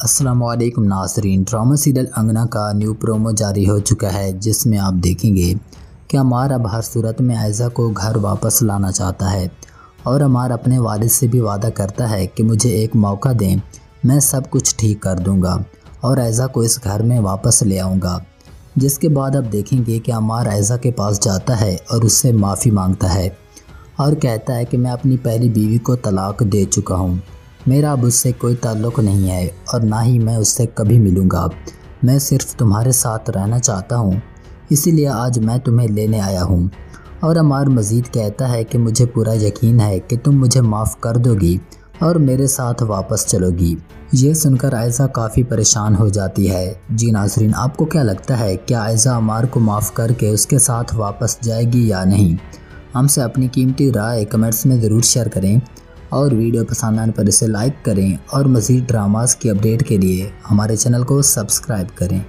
असलम नाजरीन drama serial अंगना का न्यू प्रोमो जारी हो चुका है, जिसमें आप देखेंगे कि अमार अब हर सूरत में ऐज़ा को घर वापस लाना चाहता है और अमार अपने वालिद से भी वादा करता है कि मुझे एक मौका दें, मैं सब कुछ ठीक कर दूँगा और ऐज़ा को इस घर में वापस ले आऊँगा। जिसके बाद अब देखेंगे कि अमार ऐज़ा के पास जाता है और उससे माफ़ी माँगता है और कहता है कि मैं अपनी पहली बीवी को तलाक दे चुका हूँ। मेरा अब उससे कोई ताल्लुक नहीं है और ना ही मैं उससे कभी मिलूँगा। मैं सिर्फ़ तुम्हारे साथ रहना चाहता हूँ, इसीलिए आज मैं तुम्हें लेने आया हूँ। और अमार मज़ीद कहता है कि मुझे पूरा यकीन है कि तुम मुझे माफ़ कर दोगी और मेरे साथ वापस चलोगी। ये सुनकर आयज़ा काफ़ी परेशान हो जाती है। जी नाजरीन, आपको क्या लगता है, क्या आयज़ा अमार को माफ़ करके उसके साथ वापस जाएगी या नहीं? हमसे अपनी कीमती राय कमेंट्स में ज़रूर शेयर करें। और वीडियो पसंद आने पर इसे लाइक करें और मज़ीद ड्रामास की अपडेट के लिए हमारे चैनल को सब्सक्राइब करें।